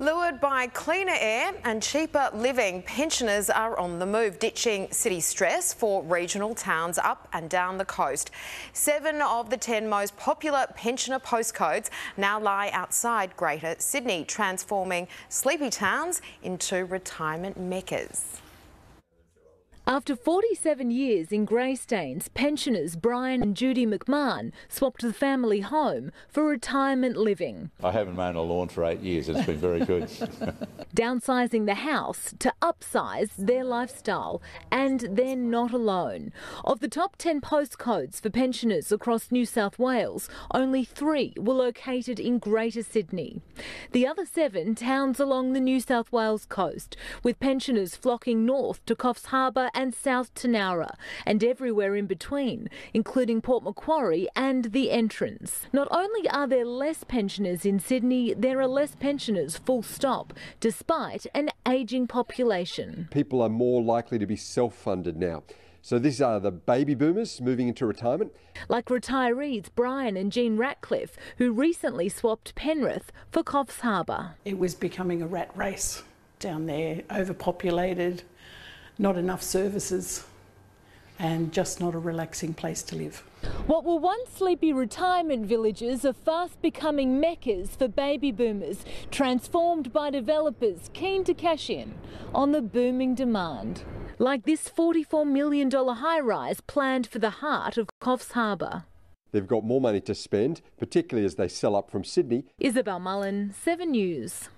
Lured by cleaner air and cheaper living, pensioners are on the move, ditching city stress for regional towns up and down the coast. Seven of the 10 most popular pensioner postcodes now lie outside Greater Sydney, transforming sleepy towns into retirement meccas. After 47 years in Greystanes, pensioners Brian and Judy McMahon swapped the family home for retirement living. I haven't mown a lawn for eight years it's been very good. Downsizing the house to upsize their lifestyle, and they're not alone. Of the top 10 postcodes for pensioners across New South Wales, only three were located in Greater Sydney. The other seven towns along the New South Wales coast, with pensioners flocking north to Coffs Harbour and South Tanara, and everywhere in between, including Port Macquarie and the entrance. Not only are there less pensioners in Sydney, there are less pensioners, full stop, despite an ageing population. People are more likely to be self funded now. So these are the baby boomers moving into retirement. Like retirees Brian and Jean Ratcliffe, who recently swapped Penrith for Coffs Harbour. It was becoming a rat race down there, overpopulated, not enough services, and just not a relaxing place to live. What were once sleepy retirement villages are fast becoming meccas for baby boomers, transformed by developers keen to cash in on the booming demand. Like this $44 million high rise planned for the heart of Coffs Harbour. They've got more money to spend, particularly as they sell up from Sydney. Isabel Mullen, 7 News.